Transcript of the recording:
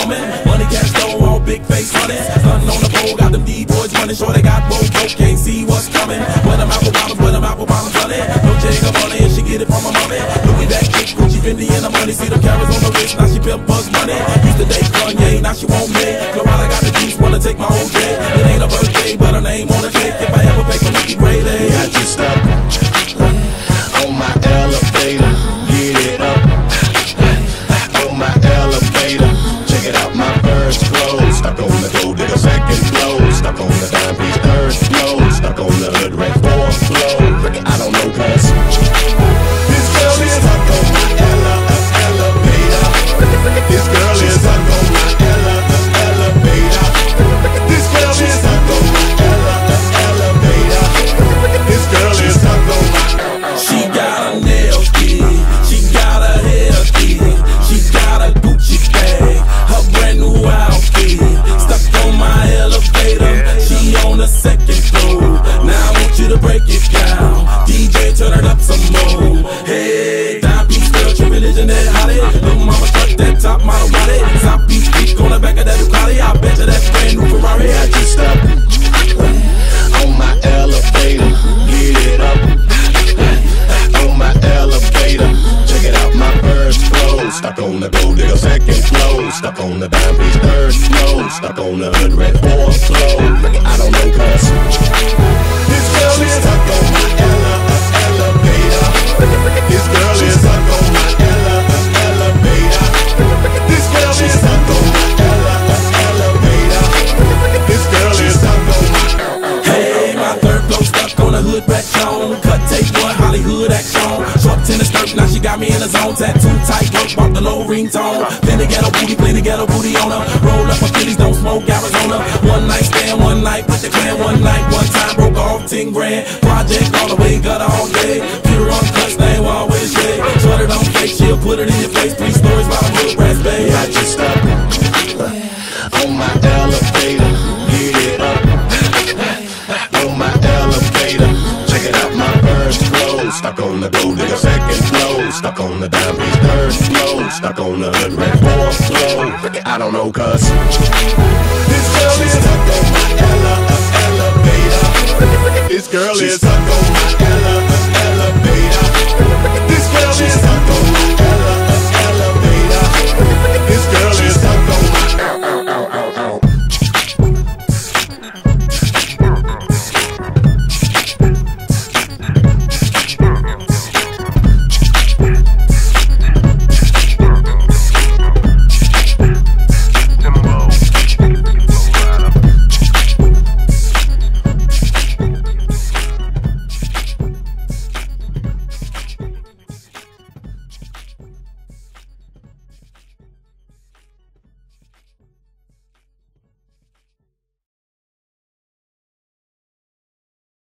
woman. Money cash flow, all big face honey. Stunting on the pole, got them D boys running. Sure they got both, both can't see what's coming. Where them apple bottoms, where them apple bottoms honey. No Jada money, and she get it from my mommy. Louis back, kick, Gucci, Fendi, and the money. See them carats on the wrist, now she pimp bug money. Used to date Kanye, now she want me. Out, I got the juice, wanna take my whole day. It ain't a birthday, but her name on the cake. If I ever bake a Mickey Brady, that top model body. Top piece peak on the back of that Ducati. I bet you that brand new Ferrari. I just stuck on my elevator. Get it up on my elevator. Check it out, my first flow. Stuck on the gold digger second flow. Stuck on the dime third flow. Stuck on the hood red fourth flow. On. Cut tape one Hollywood action. Short tennis skirt, now she got me in the zone. Tattoo tight, work, bought the low ringtone. Plenty ghetto booty, plenty ghetto booty on her. Roll up a Phillies, don't smoke Arizona. One night stand, one night with the clan, one night, one time broke off 10 grand. Project all the way, got all day. Pure uncut, name always shade. Shorty don't fake, she'll put it in your face. Three on the gold digger second flow. Stuck on the dime third flow. Stuck on the hood red fourth flow. I don't know, cuz. This girl is stuck on my ele- elevator. This girl is stuck on